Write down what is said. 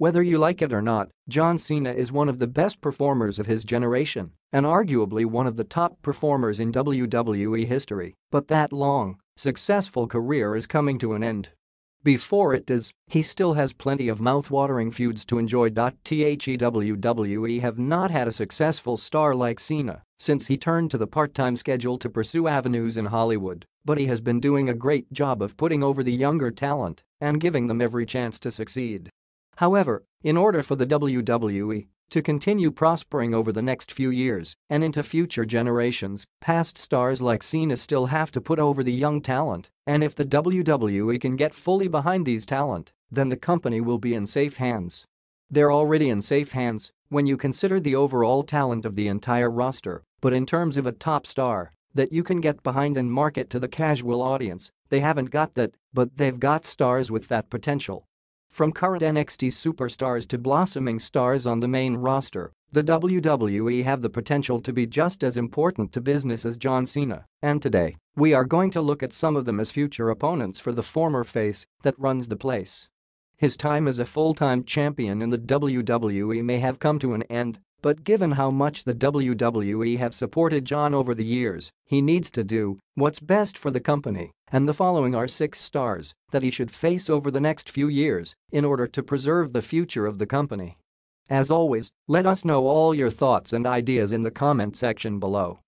Whether you like it or not, John Cena is one of the best performers of his generation and arguably one of the top performers in WWE history, but that long, successful career is coming to an end. Before it does, he still has plenty of mouth-watering feuds to enjoy. The WWE have not had a successful star like Cena since he turned to the part-time schedule to pursue avenues in Hollywood, but he has been doing a great job of putting over the younger talent and giving them every chance to succeed. However, in order for the WWE to continue prospering over the next few years and into future generations, past stars like Cena still have to put over the young talent, and if the WWE can get fully behind these talent, then the company will be in safe hands. They're already in safe hands when you consider the overall talent of the entire roster, but in terms of a top star that you can get behind and market to the casual audience, they haven't got that, but they've got stars with that potential. From current NXT superstars to blossoming stars on the main roster, the WWE have the potential to be just as important to business as John Cena, and today, we are going to look at some of them as future opponents for the former face that runs the place. His time as a full-time champion in the WWE may have come to an end, but given how much the WWE have supported John over the years, he needs to do what's best for the company, and the following are six stars that he should face over the next few years in order to preserve the future of the company. As always, let us know all your thoughts and ideas in the comment section below.